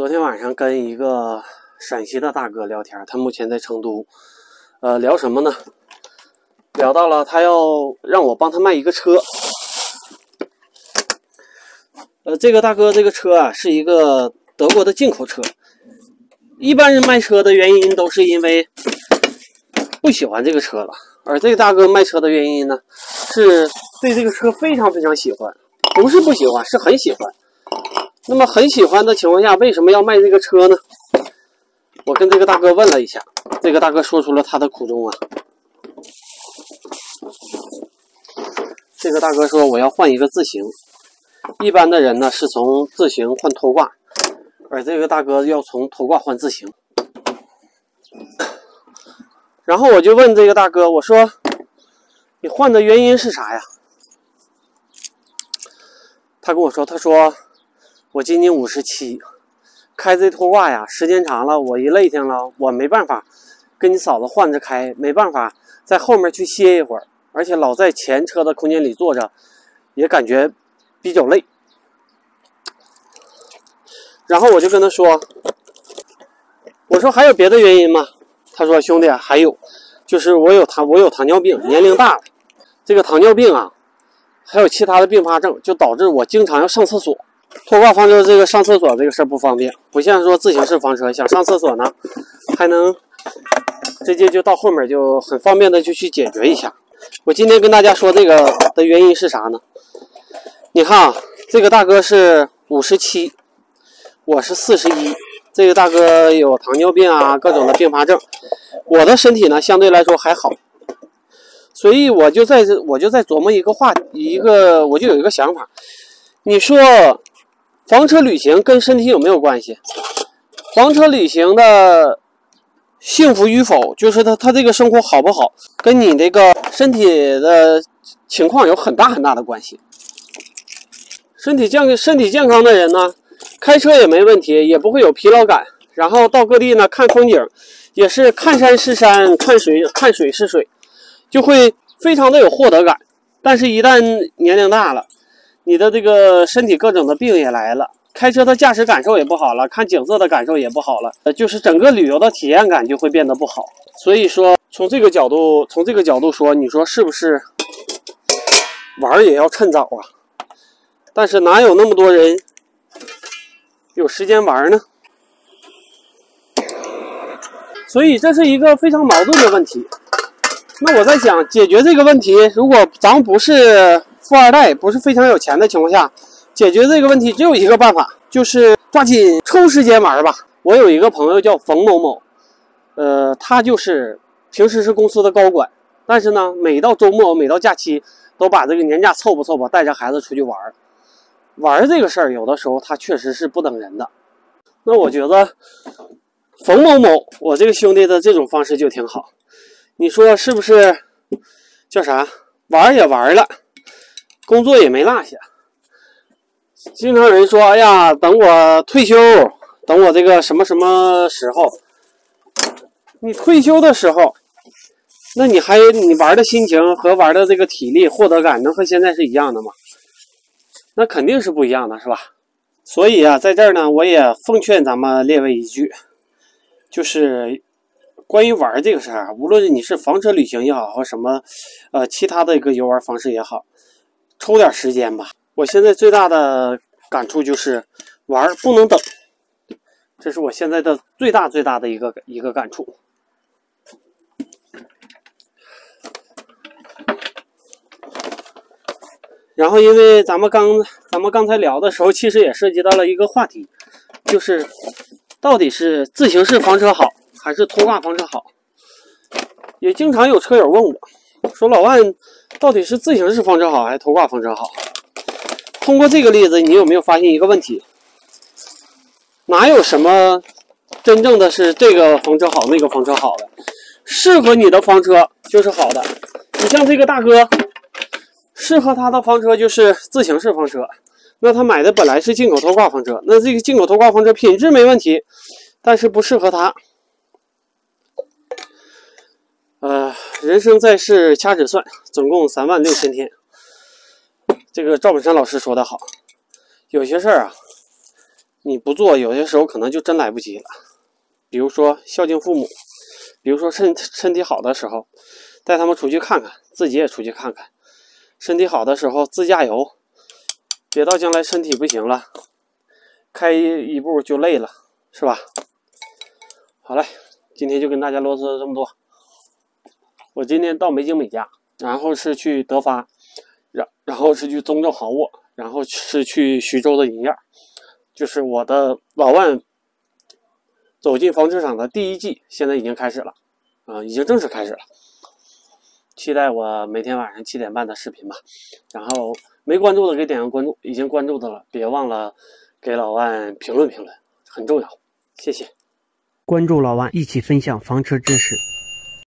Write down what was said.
昨天晚上跟一个陕西的大哥聊天，他目前在成都。呃，聊什么呢？聊到了他要让我帮他卖一个车。呃，这个大哥这个车啊，是一个德国的进口车。一般人卖车的原因都是因为不喜欢这个车了，而这个大哥卖车的原因呢，是对这个车非常非常喜欢，不是不喜欢，是很喜欢。那么很喜欢的情况下，为什么要卖这个车呢？我跟这个大哥问了一下，这个大哥说出了他的苦衷啊。这个大哥说：“我要换一个自行。一般的人呢是从自行换拖挂，而这个大哥要从拖挂换自行。”然后我就问这个大哥：“我说，你换的原因是啥呀？”他跟我说：“他说。”我今年五十七，开这拖挂呀，时间长了，我一累挺了，我没办法跟你嫂子换着开，没办法在后面去歇一会儿，而且老在前车的空间里坐着，也感觉比较累。然后我就跟他说：“我说还有别的原因吗？”他说：“兄弟，还有，就是我有糖，我有糖尿病，年龄大了，这个糖尿病啊，还有其他的并发症，就导致我经常要上厕所。”拖挂房车这个上厕所这个事儿不方便，不像说自行式房车，想上厕所呢，还能直接就到后面就很方便的就去解决一下。我今天跟大家说这个的原因是啥呢？你看啊，这个大哥是五十七，我是四十一，这个大哥有糖尿病啊，各种的并发症，我的身体呢相对来说还好，所以我就在这我就在琢磨一个话一个我就有一个想法，你说。房车旅行跟身体有没有关系？房车旅行的幸福与否，就是他他这个生活好不好，跟你这个身体的情况有很大很大的关系。身体健身体健康的人呢，开车也没问题，也不会有疲劳感。然后到各地呢看风景，也是看山是山，看水看水是水，就会非常的有获得感。但是，一旦年龄大了，你的这个身体各种的病也来了，开车的驾驶感受也不好了，看景色的感受也不好了，呃，就是整个旅游的体验感就会变得不好。所以说，从这个角度，从这个角度说，你说是不是玩也要趁早啊？但是哪有那么多人有时间玩呢？所以这是一个非常矛盾的问题。那我在想，解决这个问题，如果咱不是。富二代不是非常有钱的情况下，解决这个问题只有一个办法，就是抓紧抽时间玩吧。我有一个朋友叫冯某某，呃，他就是平时是公司的高管，但是呢，每到周末、每到假期，都把这个年假凑吧凑吧，带着孩子出去玩。玩这个事儿，有的时候他确实是不等人的。那我觉得冯某某，我这个兄弟的这种方式就挺好。你说是不是？叫啥？玩也玩了。工作也没落下，经常人说：“哎呀，等我退休，等我这个什么什么时候？你退休的时候，那你还你玩的心情和玩的这个体力获得感，能和现在是一样的吗？那肯定是不一样的，是吧？所以啊，在这儿呢，我也奉劝咱们列位一句，就是关于玩这个事儿，无论你是房车旅行也好，或什么呃其他的一个游玩方式也好。抽点时间吧，我现在最大的感触就是玩不能等，这是我现在的最大最大的一个一个感触。然后，因为咱们刚咱们刚才聊的时候，其实也涉及到了一个话题，就是到底是自行式房车好还是拖挂房车好？也经常有车友问我，说老万。到底是自行式房车好还是拖挂房车好？通过这个例子，你有没有发现一个问题？哪有什么真正的是这个房车好，那个房车好的？适合你的房车就是好的。你像这个大哥，适合他的房车就是自行式房车。那他买的本来是进口拖挂房车，那这个进口拖挂房车品质没问题，但是不适合他。呃，人生在世，掐指算，总共三万六千天。这个赵本山老师说的好，有些事儿啊，你不做，有些时候可能就真来不及了。比如说孝敬父母，比如说身身体好的时候，带他们出去看看，自己也出去看看。身体好的时候自驾游，别到将来身体不行了，开一一步就累了，是吧？好嘞，今天就跟大家啰嗦这么多。我今天到美景美家，然后是去德发，然然后是去中正好沃，然后是去徐州的银燕，就是我的老万走进房车厂的第一季，现在已经开始了，啊，已经正式开始了。期待我每天晚上七点半的视频吧。然后没关注的给点个关注，已经关注的了，别忘了给老万评论评论，很重要，谢谢。关注老万，一起分享房车知识。